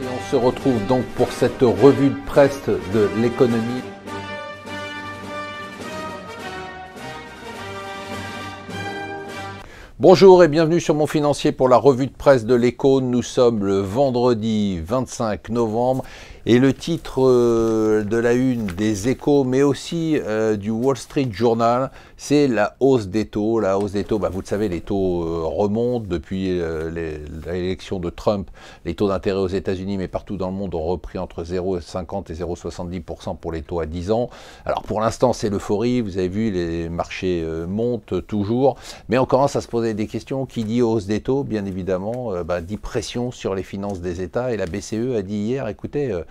Et on se retrouve donc pour cette revue de presse de l'économie. Bonjour et bienvenue sur mon financier pour la revue de presse de l'écho. Nous sommes le vendredi 25 novembre et le titre euh, de la une des échos, mais aussi euh, du Wall Street Journal, c'est la hausse des taux. La hausse des taux, bah, vous le savez, les taux euh, remontent depuis l'élection de Trump. Les taux d'intérêt aux États-Unis, mais partout dans le monde, ont repris entre 0,50 et 0,70% pour les taux à 10 ans. Alors pour l'instant, c'est l'euphorie. Vous avez vu, les marchés montent toujours. Mais on commence à se poser des questions. Qui dit hausse des taux, bien évidemment, bah, dit pression sur les finances des États. Et la BCE a dit hier, écoutez,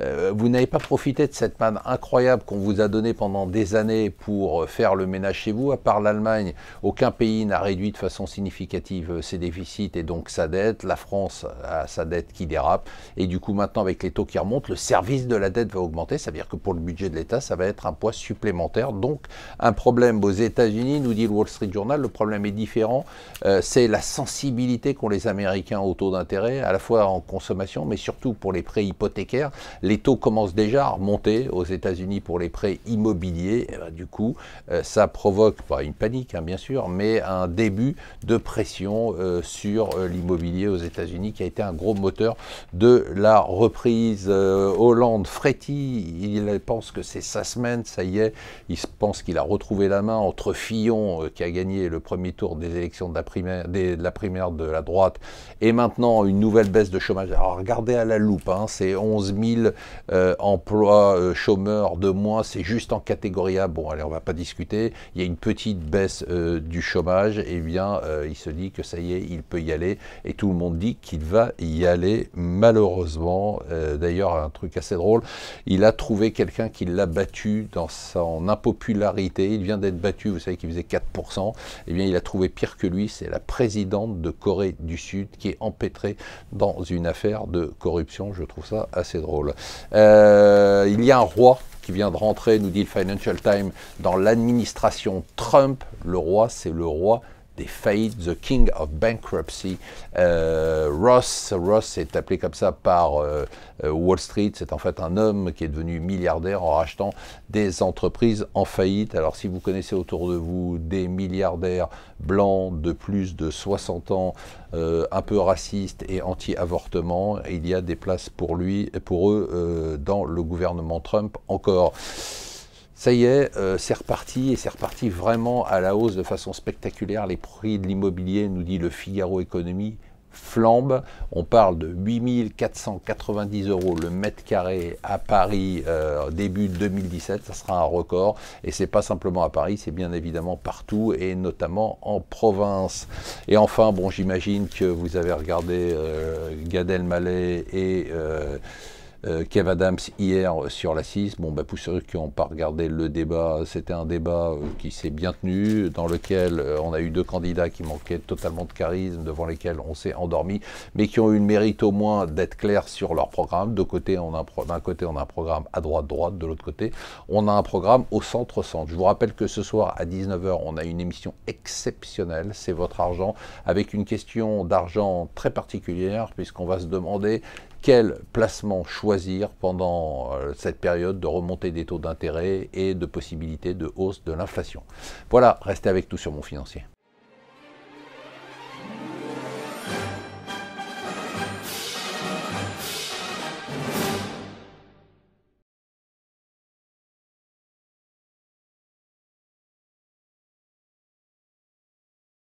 euh, vous n'avez pas profité de cette manne incroyable qu'on vous a donnée pendant des années pour faire le ménage chez vous. À part l'Allemagne, aucun pays n'a réduit de façon significative ses déficits et donc sa dette. La France a sa dette qui dérape. Et du coup, maintenant, avec les taux qui remontent, le service de la dette va augmenter. Ça veut dire que pour le budget de l'État, ça va être un poids supplémentaire. Donc, un problème aux États-Unis, nous dit le Wall Street Journal, le problème est différent. Euh, c'est la sensibilité qu'ont les Américains au taux d'intérêt, à la fois en consommation, mais surtout pour les prêts hypothécaires. Les taux commencent déjà à remonter aux États-Unis pour les prêts immobiliers. Ben, du coup, euh, ça provoque pas une panique, hein, bien sûr, mais un début de pression euh, sur euh, l'immobilier aux États-Unis qui a été un gros moteur de la reprise. Hollande, Fretty, il pense que c'est sa semaine, ça y est. Il pense qu'il a retrouvé la main entre Fillon, qui a gagné le premier tour des élections de la primaire de la, primaire de la droite, et maintenant une nouvelle baisse de chômage. Alors regardez à la loupe, hein, c'est 11 000 euh, emploi euh, chômeurs de moins, c'est juste en catégorie A. Bon, allez, on va pas discuter. Il y a une petite baisse euh, du chômage. Et eh bien, il se dit que ça y est, il peut y aller. Et tout le monde dit qu'il va y aller, malheureusement. D'ailleurs, un truc assez drôle, il a trouvé quelqu'un qui l'a battu dans son impopularité. Il vient d'être battu, vous savez qu'il faisait 4%. Et eh bien, il a trouvé pire que lui. C'est la présidente de Corée du Sud qui est empêtrée dans une affaire de corruption. Je trouve ça assez drôle. Euh, il y a un roi qui vient de rentrer, nous dit le Financial Times, dans l'administration Trump. Le roi, c'est le roi des faillites, The King of Bankruptcy. Euh, Ross, Ross est appelé comme ça par euh, euh, Wall Street. C'est en fait un homme qui est devenu milliardaire en rachetant des entreprises en faillite. Alors si vous connaissez autour de vous des milliardaires blancs de plus de 60 ans, un peu racistes et anti-avortement, il y a des places pour lui, pour eux, dans le gouvernement Trump encore. Ça y est, euh, c'est reparti et c'est reparti vraiment à la hausse de façon spectaculaire. Les prix de l'immobilier, nous dit le Figaro Économie, flambent. On parle de 8490 euros le mètre carré à Paris euh, début 2017. Ça sera un record. Et c'est pas simplement à Paris, c'est bien évidemment partout et notamment en province. Et enfin, bon, j'imagine que vous avez regardé euh, Gad et euh, Kev Adams hier sur la 6. Bon, bah, pour ceux qui n'ont pas regardé le débat, c'était un débat euh, qui s'est bien tenu, dans lequel euh, on a eu deux candidats qui manquaient totalement de charisme, devant lesquels on s'est endormi, mais qui ont eu le mérite au moins d'être clairs sur leur programme. D'un côté, côté, on a un programme à droite-droite, de l'autre côté, on a un programme au centre-centre. Je vous rappelle que ce soir à 19h, on a une émission exceptionnelle, c'est votre argent, avec une question d'argent très particulière, puisqu'on va se demander quel placement choisir pendant euh, cette période de remontée des taux d'intérêt et de possibilité de hausse de l'inflation. Voilà, restez avec tout sur mon financier.